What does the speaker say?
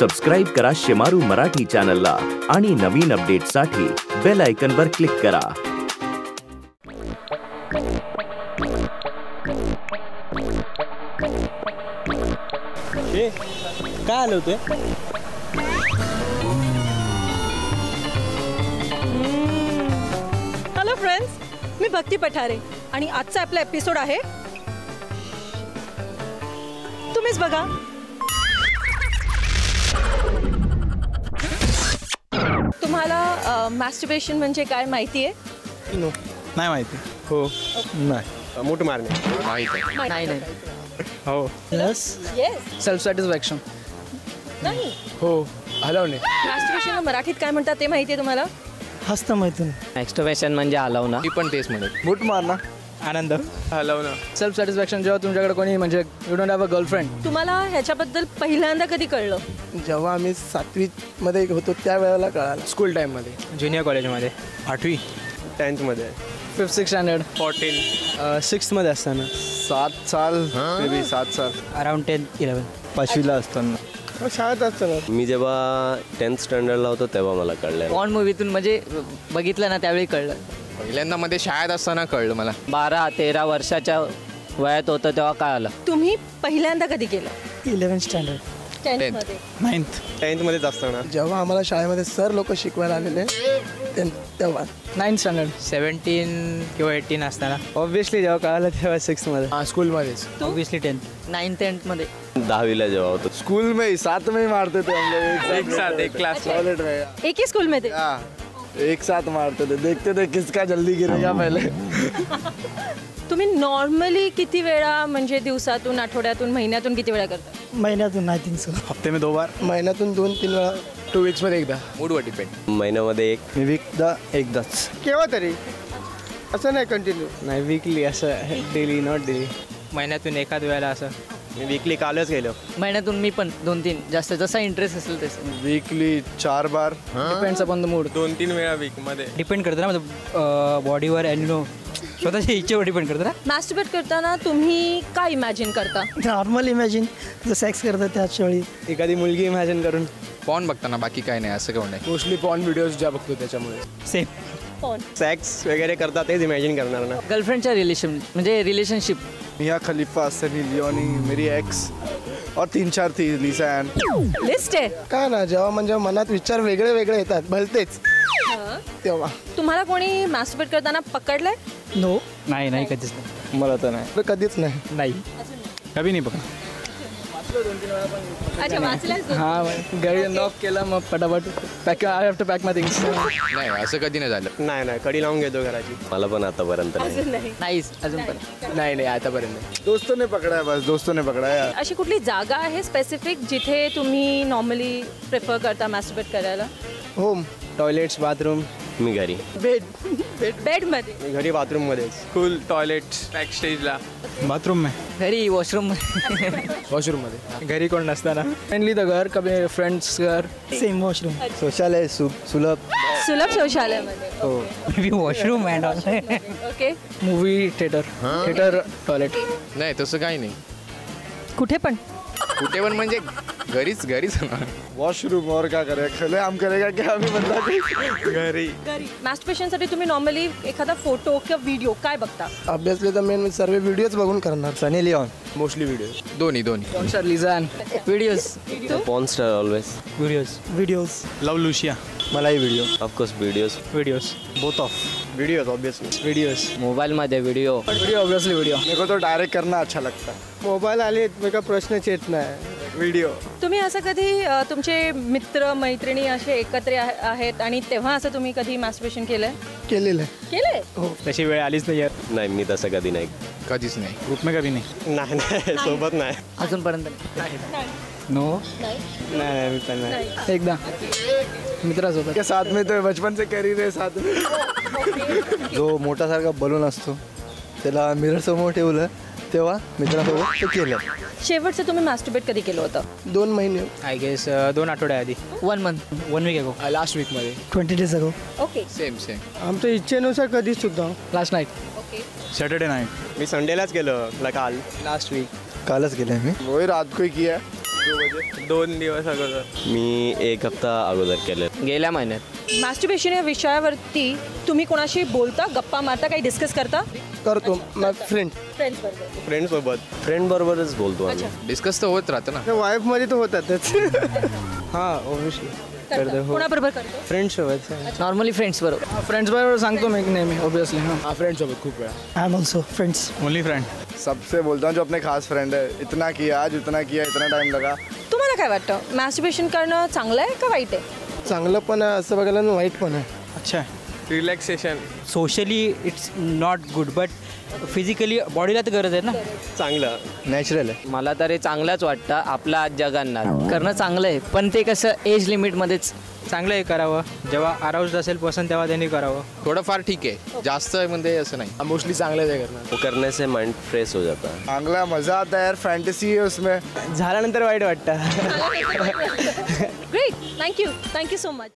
Subscribe करा शेमारू मराठी चॅनलला आणि नवीन अपडेट्ससाठी बेल आयकनवर क्लिक करा. ए काय आलं होतं? हॅलो फ्रेंड्स मी भक्ती पठारे आणि आजचा आपला एपिसोड आहे तुम्हीच बघा मॅस्टरबेशन म्हणजे काय माहिती आहे नो नाही माहिती. हो. नाही. मूठ मारणे. नाही नाही. हो. यस येस सेल्फ सॅटिस्फॅक्शन नाही. हो. हलवणे. मॅस्टरबेशन मराठीत काय म्हणतात ते माहिती आहे तुम्हाला? हस्त मैथून एक्स्टोवेशन म्हणजे हलवणं. मी पण तेच म्हणेल. मूठ मारणं. आनंद. हलवणं सेल्फ सॅटिस्फॅक्शन जेव्हा तुमच्याकडे कोणी म्हणजे you don't have a girlfriend तुम्हाला ह्याच्याबद्दल पहिल्यांदा कधी कळलं? जेव्हा आम्ही सातवीमध्ये होतो त्या वेळेला कळालं स्कूल टाईममध्ये ज्युनियर कॉलेजमध्ये आठवी. टेन्थमध्ये फिफ्थ सिक्स स्टँडर्ड फोर्टीन सिक्समध्ये असताना. सात साल. मे बी सात साल. अराउंड टेन इलेवन पाचवीला असताना. शाळेत असताना. मी जेव्हा टेन्थ स्टँडर्डला होतो तेव्हा मला कळलं. पॉन मूवीतून म्हणजे बघितलं ना त्यावेळी कळलं. पहिल्यांदा मध्ये शाळेत असताना कळलं मला. बारा तेरा वर्षाच्या वयात होतं तेव्हा काय आलं तुम्ही पहिल्यांदा कधी केलं इलेवन स्टँडर्ड नाईन्थ टेन्थमध्येच असताना. जेव्हा आम्हाला शाळेमध्ये सर लोक शिकवायला आलेले ते- तेव्हा. नाईन्थ स्टँडर्ड सेवन्टीन किंवा एटीन असताना. ऑब्विसली जेव्हा कळालं तेव्हा सिक्समध्ये स्कूलमध्येच ऑब्विसली टेन्थ नाईन टेन्थमध्ये दहावीला जेव्हा होतो. स्कूल में साथ में ही मारते थे हम लोग एक साथ एक क्लास में एकही स्कूलमध्ये हाँ, एक साथ मारते थे देखते थे किसका जल्दी गिरेगा पहले। तुम्ही नॉर्मली किती वेळा म्हणजे दिवसातून आठवड्यातून महिन्यातून किती वेळा करता? महिन्यातून आय थिंक सो हफ्ते में दो बार? महिन्यातून दोन तीन वेळा. टू वीक्समध्ये एकदा. मूडवर डिपेंड महिन्यामध्ये एक. मी वीकदा एकदाच. केव्हा तरी? असं नाही कंटिन्यू नाही वीकली असं डेली नॉट डेली महिन्यातून एखाद वेळेला असं. मी वीकली कालच गेलो. महिन्यातून मी पण दोन तीन जास्त जसा इंटरेस्ट असेल तसं. वीकली चार बार. डिपेंड्स अपॉन द मूड दोन तीन वेळा वीकमध्ये डिपेंड करतं ना मतलब बॉडीवर अँड नो स्वतःच्या इच्छेवर डिपेंड करतं ना? मॅस्टरबेट करताना तुम्ही काय इमॅजिन करता? नॉर्मल इमॅजिन जर सेक्स करतं त्याच वेळी. एखादी मुलगी इमॅजिन करून. पॉन बघताना बाकी काय नाही असं काही नाही? मोस्टली पॉन व्हिडिओज ज्या बघतो त्याच्यामुळे. सेम कोण? सेक्स वगैरे करतात तेच इमॅजिन करणार ना. गर्लफ्रेंडच्या रिलेशन म्हणजे relationship Mia Khalifa Sunny Leone मेरी एक्स और तीन चार थी लिसा एंड लिस्ट आहे. काय ना जेव्हा म्हणजे मनात विचार वेगळे वेगळे येतात भलतेच. तेव्हा. तुम्हाला कोणी मॅस्टरबेट करताना पकडलंय? नो नाही नाही कधीच नाही. मला तर नाही. तर कधीच नाही. नाही. कधी नाही. बघा अच्छा वाचलाय हां घरी नॉक केला मग पटापट pack I have to pack my things नाही असं कधी नाही झालं. नाही नाही कडी लावून घेतो घराची. मला पण आतापर्यंत नाही. अजून नाही? नाहीच अजून पण. नाही नाही आतापर्यंत दोस्तों ने पकडा है बस दोस्तों ने पकडा है अशी कुठली जागा आहे स्पेसिफिक जिथे तुम्ही नॉर्मली प्रिफर करता मॅस्टरबेट करायला? होम टॉयलेट्स बाथरूम मी घरी. बेड बेडमध्ये मी घरी बाथरूममध्ये स्कूल टॉयलेट बॅक स्टेजला बाथरूम में. घरी वॉशरूम वॉशरूममध्ये घरी कोण नसताना. मेनली द घर कभी फ्रेंड्स घर. सेम वॉशरूम शौचालय सुलभ. सुलभ शौचालयामध्ये. हो. मे washroom and all okay movie theatre theatre toilet नाही तसं काही नाही. कुठे पण. कुठे पण म्हणजे घरीच घरीच. वॉशरूम और क्या करेगा खले हम करेगा क्या? आम्ही म्हणला घरी. घरी. मॅस्टरबेशनसाठी तुम्ही नॉर्मली एखादा फोटो किंवा व्हिडिओ काय बघता? अभ्यासले तर मेन सर्व व्हिडिओज बघून करणार सनी लिओन. मोस्टली व्हिडिओ दोन्ही दोन्ही. Concert लिझान videos porn star always videos videos love Lucia मलाही video of course videos videos both of videos obviously videos मोबाईलमध्ये व्हिडिओ व्हिडिओ ऑब्वियसली व्हिडिओ मेरे को तो डायरेक्ट करना अच्छा लगता है। मोबाईल आले मी का प्रश्नच येत नाही व्हिडिओ तुम्ही असं कधी अ, तुमचे मित्र मैत्रिणी असे एकत्र आहे- आहेत आणि तेव्हा असं तुम्ही कधी मॅस्टरबेशन केलंय? केलेलं आहे. केलंय? तशी वेळ आलीच नाही यार नाही मी तसं कधी नाही. कधीच नाही. ग्रुप में कभी नाही. नाही नाही सोबत नाही. अजूनपर्यंत नो नाही. नाही. मी पण नाही. एकदा. मित्रासोबत. के साथ में तो बचपन से कर ही रहे साथ में। जो मोठासारखा बलून असतो त्याला मिरर समोर ठेवलं तेव्हा मित्रासोबत ते केलं. शेवटचं तुम्ही मॅस्टरबेट कधी केलं होतं? दोन महिने. आय गेस दोन आठवड्या आधी. One month one week ago last वीकमध्ये twenty days ago okay same same आमच्या इच्छेनुसार कधी सुद्धा. Last night okay Saturday night मी संडेलाच गेलो काल. लास्ट वीक कालच गेले मी वही रात को ही किया दोन दिवस अगोदर. मी एक हप्ता अगोदर केलं. गेल्या महिन्यात. मॅस्टरबेशन या विषयावरती तुम्ही कोणाशी बोलता गप्पा मारता काही डिस्कस करता? करतो. मग फ्रेंड फ्रेंड्स बरोबर. फ्रेंडसोबत फ्रेंड बरोबरच बोलतो आम्ही. डिस्कस तर होत राहतं ना. वाईफमध्ये तर होतातच. हां ओबियसली करता. कोणाबरोबर करतो? फ्रेंड सोबत नॉर्मली फ्रेंड्स बरोबर। फ्रेंड्स बरोबर सांगतो मी नेहमी ऑब्विसली हाँ। फ्रेंड सोबत खूप वेळा I am also friends only friend सबसे बोलता हूँ जो अपने खास फ्रेंड है इतना किया आज इतना किया इतना टाइम लगा। तुम्हाला काय वाटतं? मॅस्टरबेशन करणं चांगलं आहे का वाईट आहे? चांगलं पण आहे असं बघायला वाईट पण आहे. अच्छा. Relaxation. Socially it's not good but physically बॉडीला तर गरज आहे ना? चांगलं. नॅचरल आहे. मला तरी चांगलंच वाटतं आपला आज जगन्नाथ करणं चांगलं आहे पण ते कसं एज लिमिटमध्येच चांगलं हे करावं. जेव्हा अराउज असेल पसंत तेव्हा त्यांनी करावं. थोडंफार ठीक आहे. जास्त म्हणजे असं नाही. मोस्टली चांगलं आहे करणार वो करने से माइंड फ्रेश हो जाता. है चांगला मजा आता है यार है उसमें. झाल्यानंतर वाईट वाटतं. Great thank you thank you so much